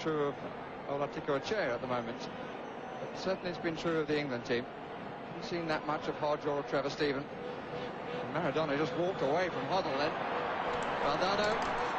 true of Olarticoechea at the moment. But certainly it's been true of the England team. Haven't seen that much of Hodge or Trevor Steven. Maradona just walked away from Hoddle then. Valdano.